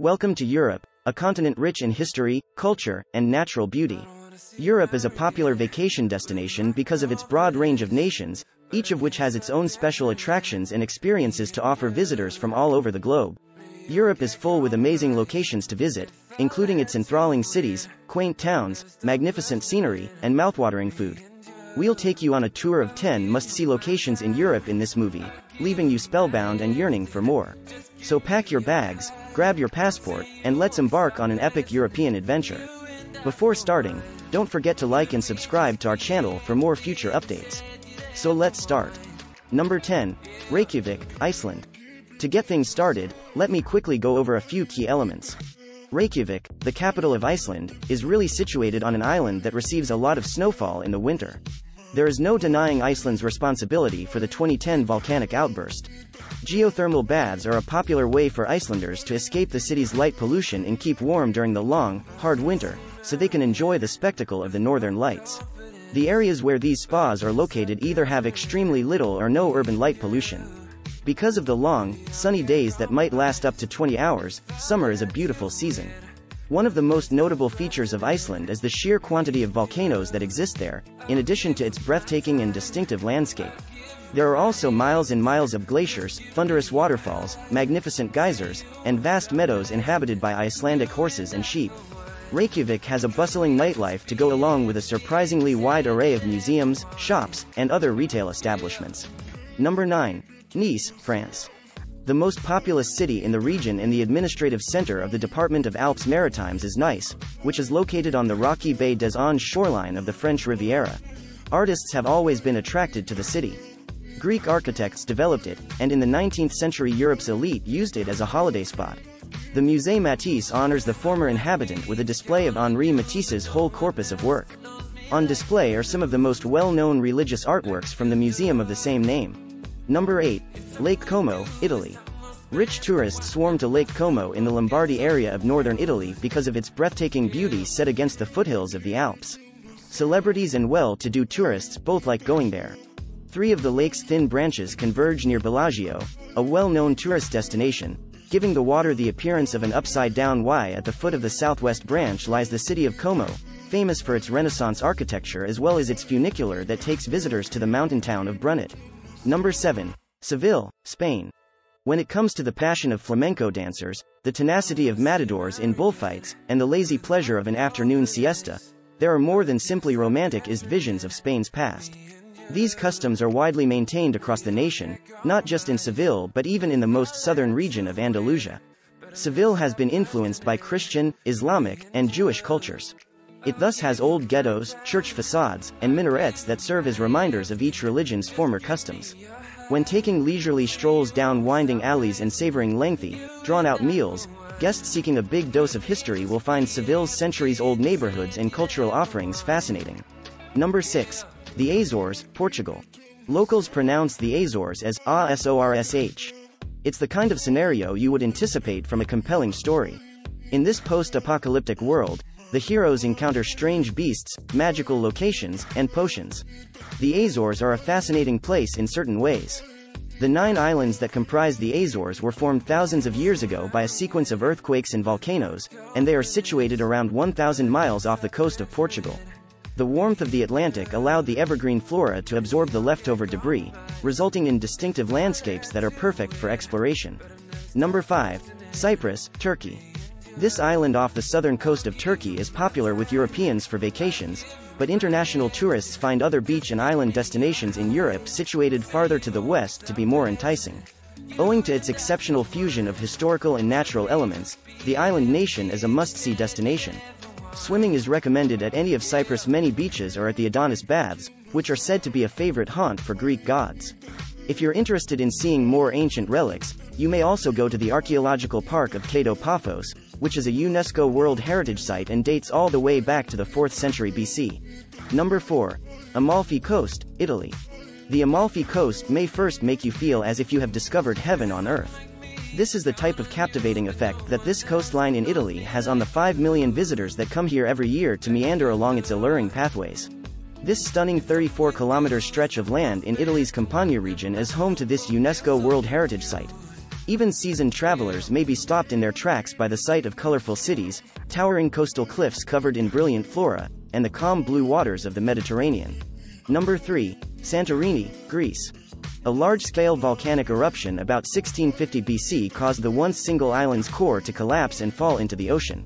Welcome to Europe, a continent rich in history, culture, and natural beauty. Europe is a popular vacation destination because of its broad range of nations, each of which has its own special attractions and experiences to offer visitors from all over the globe. Europe is full with amazing locations to visit, including its enthralling cities, quaint towns, magnificent scenery, and mouthwatering food. We'll take you on a tour of 10 must-see locations in Europe in this movie, leaving you spellbound and yearning for more. So pack your bags, grab your passport, and let's embark on an epic European adventure. Before starting, don't forget to like and subscribe to our channel for more future updates. So let's start. Number 10. Reykjavik, Iceland. To get things started, let me quickly go over a few key elements. Reykjavik, the capital of Iceland, is really situated on an island that receives a lot of snowfall in the winter. There is no denying Iceland's responsibility for the 2010 volcanic outburst. Geothermal baths are a popular way for Icelanders to escape the city's light pollution and keep warm during the long, hard winter, so they can enjoy the spectacle of the northern lights. The areas where these spas are located either have extremely little or no urban light pollution. Because of the long, sunny days that might last up to 20 hours, summer is a beautiful season. One of the most notable features of Iceland is the sheer quantity of volcanoes that exist there, in addition to its breathtaking and distinctive landscape. There are also miles and miles of glaciers, thunderous waterfalls, magnificent geysers, and vast meadows inhabited by Icelandic horses and sheep. Reykjavik has a bustling nightlife to go along with a surprisingly wide array of museums, shops, and other retail establishments. Number 9. Nice, France the most populous city in the region and the administrative center of the Department of Alpes-Maritimes is Nice, which is located on the rocky Baie des Anges shoreline of the French Riviera. Artists have always been attracted to the city. Greek architects developed it, and in the 19th century Europe's elite used it as a holiday spot. The Musée Matisse honors the former inhabitant with a display of Henri Matisse's whole corpus of work. On display are some of the most well-known religious artworks from the museum of the same name. Number 8. Lake Como, Italy. Rich tourists swarm to Lake Como in the Lombardy area of northern Italy because of its breathtaking beauty set against the foothills of the Alps. Celebrities and well-to-do tourists both like going there. Three of the lake's thin branches converge near Bellagio, a well-known tourist destination, giving the water the appearance of an upside-down Y. At the foot of the southwest branch lies the city of Como, famous for its Renaissance architecture as well as its funicular that takes visitors to the mountain town of Brunate. Number 7. Seville, Spain. When it comes to the passion of flamenco dancers, the tenacity of matadors in bullfights, and the lazy pleasure of an afternoon siesta, there are more than simply romantic is visions of Spain's past. These customs are widely maintained across the nation, not just in Seville but even in the most southern region of Andalusia. Seville has been influenced by Christian, Islamic, and Jewish cultures. It thus has old ghettos, church facades, and minarets that serve as reminders of each religion's former customs. When taking leisurely strolls down winding alleys and savoring lengthy, drawn-out meals, guests seeking a big dose of history will find Seville's centuries-old neighborhoods and cultural offerings fascinating. Number 6. The Azores, Portugal. Locals pronounce the Azores as ASORSH. It's the kind of scenario you would anticipate from a compelling story. In this post-apocalyptic world, the heroes encounter strange beasts, magical locations, and potions. The Azores are a fascinating place in certain ways. The nine islands that comprise the Azores were formed thousands of years ago by a sequence of earthquakes and volcanoes, and they are situated around 1,000 miles off the coast of Portugal. The warmth of the Atlantic allowed the evergreen flora to absorb the leftover debris, resulting in distinctive landscapes that are perfect for exploration. Number 5. Cyprus, Turkey. This island off the southern coast of Turkey is popular with Europeans for vacations, but international tourists find other beach and island destinations in Europe situated farther to the west to be more enticing. Owing to its exceptional fusion of historical and natural elements, the island nation is a must-see destination. Swimming is recommended at any of Cyprus' many beaches or at the Adonis Baths, which are said to be a favorite haunt for Greek gods. If you're interested in seeing more ancient relics, you may also go to the archaeological park of Kato Paphos, which is a UNESCO World Heritage Site and dates all the way back to the 4th century BC. Number 4. Amalfi Coast, Italy. The Amalfi Coast may first make you feel as if you have discovered heaven on earth. This is the type of captivating effect that this coastline in Italy has on the 5 million visitors that come here every year to meander along its alluring pathways. This stunning 34-kilometer stretch of land in Italy's Campania region is home to this UNESCO World Heritage Site. Even seasoned travelers may be stopped in their tracks by the sight of colorful cities, towering coastal cliffs covered in brilliant flora, and the calm blue waters of the Mediterranean. Number 3. Santorini, Greece. A large-scale volcanic eruption about 1650 BC caused the once single island's core to collapse and fall into the ocean.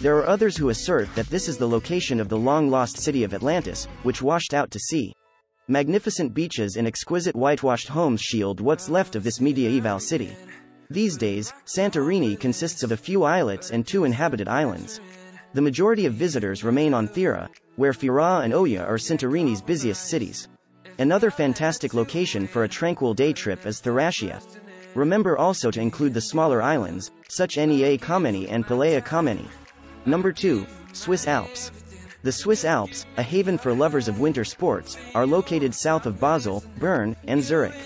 There are others who assert that this is the location of the long-lost city of Atlantis, which washed out to sea. Magnificent beaches and exquisite whitewashed homes shield what's left of this medieval city. These days, Santorini consists of a few islets and two inhabited islands. The majority of visitors remain on Thera, where Fira and Oia are Santorini's busiest cities. Another fantastic location for a tranquil day trip is Therasia. Remember also to include the smaller islands, such as Nea Kameni and Palea Kameni. Number 2. Swiss Alps. The Swiss Alps, a haven for lovers of winter sports, are located south of Basel, Bern, and Zurich.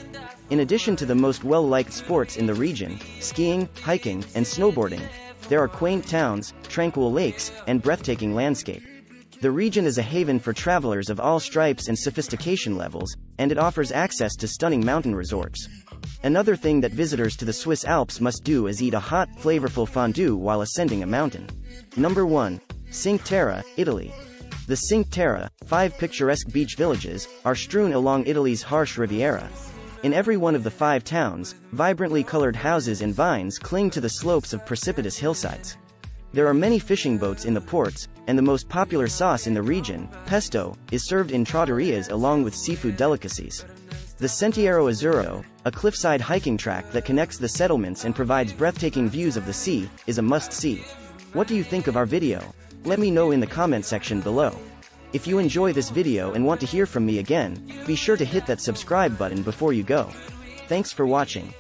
In addition to the most well-liked sports in the region, skiing, hiking, and snowboarding, there are quaint towns, tranquil lakes, and breathtaking landscape. The region is a haven for travelers of all stripes and sophistication levels, and it offers access to stunning mountain resorts. Another thing that visitors to the Swiss Alps must do is eat a hot, flavorful fondue while ascending a mountain. Number 1. Cinque Terre, Italy. The Cinque Terre, five picturesque beach villages, are strewn along Italy's harsh Riviera. In every one of the five towns, vibrantly colored houses and vines cling to the slopes of precipitous hillsides. There are many fishing boats in the ports, and the most popular sauce in the region, pesto, is served in trattorias along with seafood delicacies. The Sentiero Azzurro, a cliffside hiking track that connects the settlements and provides breathtaking views of the sea, is a must-see. What do you think of our video? Let me know in the comment section below. If you enjoy this video and want to hear from me again, be sure to hit that subscribe button before you go. Thanks for watching.